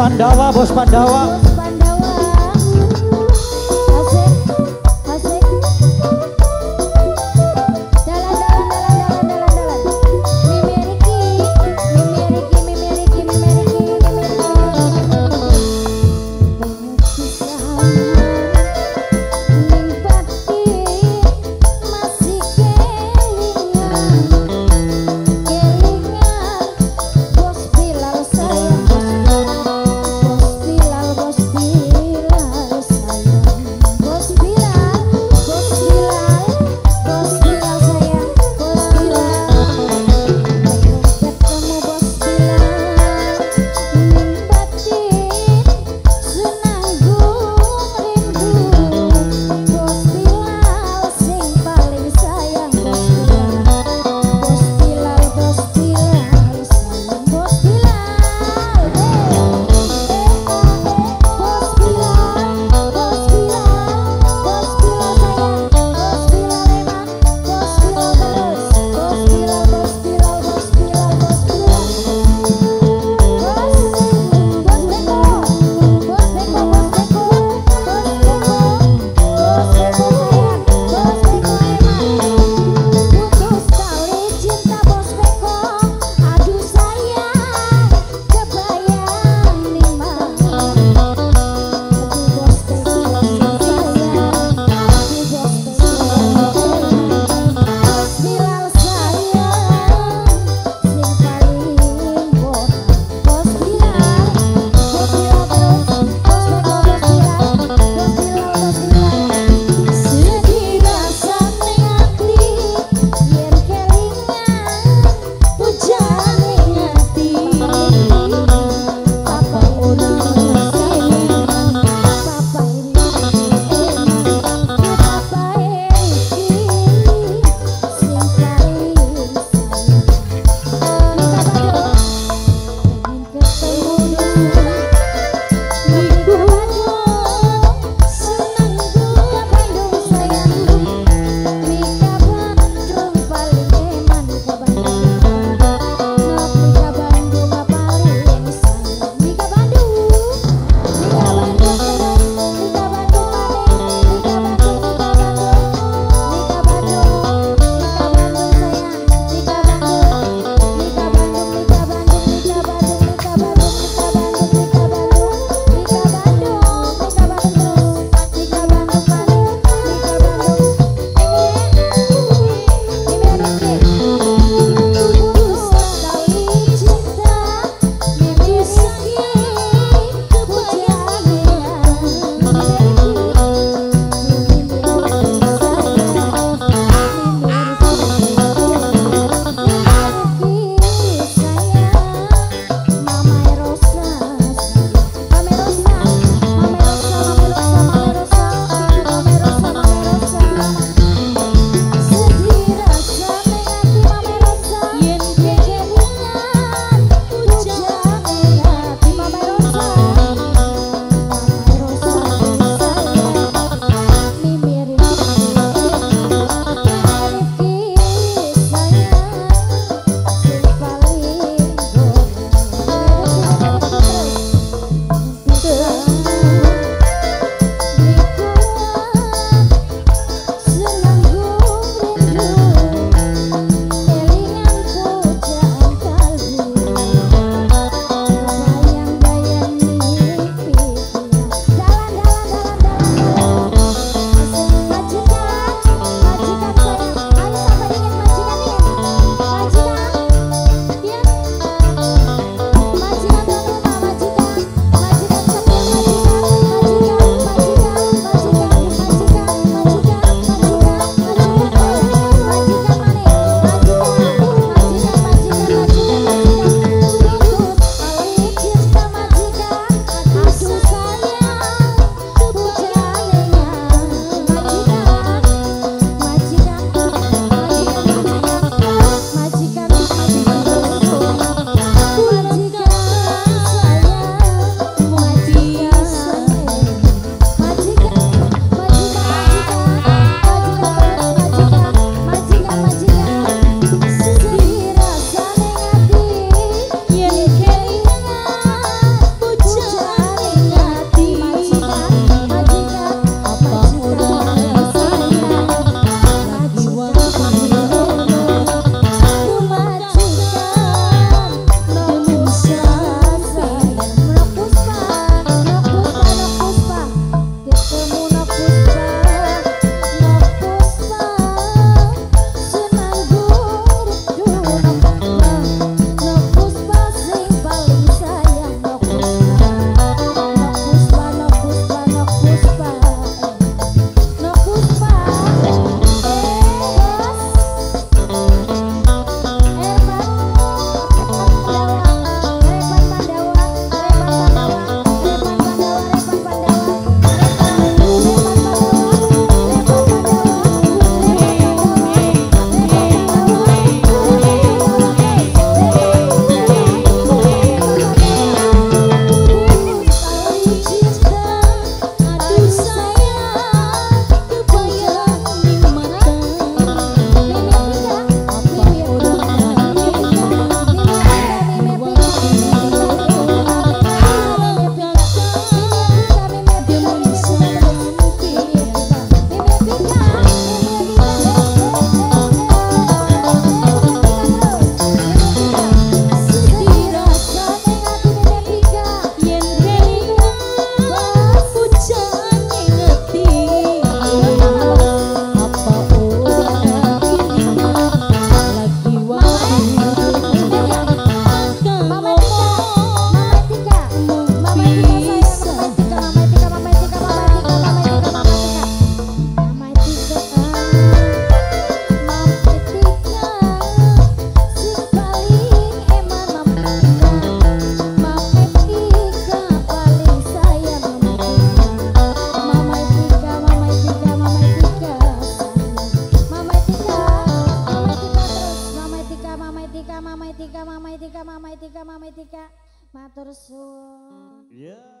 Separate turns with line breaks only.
Pandawa, Bos Pandawa. Matur suwun.
Ya.